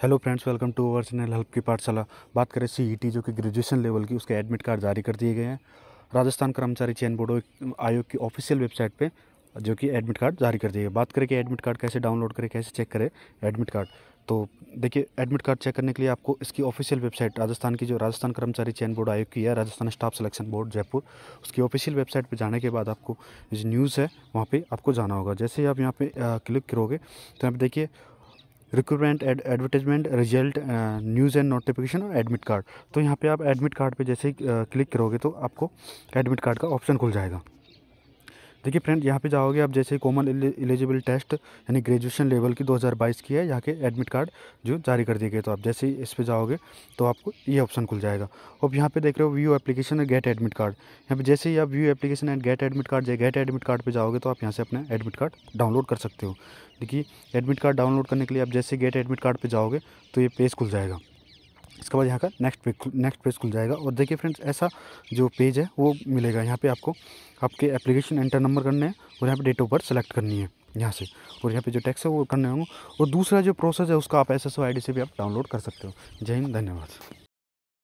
Hello friends welcome to our channel help की पाठशाला बात करें सी जो कि ग्रेजुएशन लेवल की, उसके एडमिट कार्ड जारी कर दिए गए हैं। राजस्थान कर्मचारी चयन बोर्ड आयोग की ऑफिशियल वेबसाइट पे जो कि एडमिट कार्ड जारी कर दिए गए। बात करें कि एडमिट कार्ड कैसे डाउनलोड करें, कैसे चेक करें एडमिट कार्ड तो देखिए एडमिट कार्ड चेक करने के लिए आपको इसकी ऑफिशियल वेबसाइट राजस्थान की जो राजस्थान कर्मचारी चयन बोर्ड आयोग की है, Rajasthan staff selection board Jaipur, उसकी ऑफिशियल वेबसाइट पर जाने के बाद आपको जो न्यूज़ है, वहाँ पर आपको जाना होगा। जैसे ही आप यहाँ पर क्लिक करोगे तो यहाँ पर देखिए recruitment advertisement result news and notification और एडमिट कार्ड तो यहाँ पे आप एडमिट कार्ड पे जैसे ही क्लिक करोगे तो आपको एडमिट कार्ड का ऑप्शन खुल जाएगा। देखिए फ्रेंड, यहाँ पे जाओगे आप, जैसे कॉमन एलिजिबल टेस्ट यानी ग्रेजुएशन लेवल की 2022 की है, यहाँ के एडमिट कार्ड जो जारी कर दिए गए। तो आप जैसे ही इस पर जाओगे तो आपको ये ऑप्शन खुल जाएगा। अब यहाँ पे देख रहे हो view application and get admit card यहाँ पे जैसे ही आप view application and get admit card get admit card पर जाओगे तो आप यहाँ से अपना एडमिट कार्ड डाउनलोड कर सकते हो। देखिए एडमिट कार्ड डाउनलोड करने के लिए आप जैसे गेट एडमिट कार्ड पर जाओगे तो ये पेज खुल जाएगा। इसके बाद यहाँ का नेक्स्ट पेज नेक्स्ट पेज खुल जाएगा। और देखिए फ्रेंड्स ऐसा जो पेज है, वो मिलेगा। यहाँ पे आपको, आपके एप्लीकेशन एंटर नंबर करने हैं और यहाँ पे डेट ऑफ़ बर्थ सेलेक्ट करनी है, यहाँ से। और यहाँ पे जो टैक्स है, वो करने होंगे। और दूसरा जो प्रोसेस है, उसका आप एस एस से भी आप डाउनलोड कर सकते हो। जय हिंद, धन्यवाद।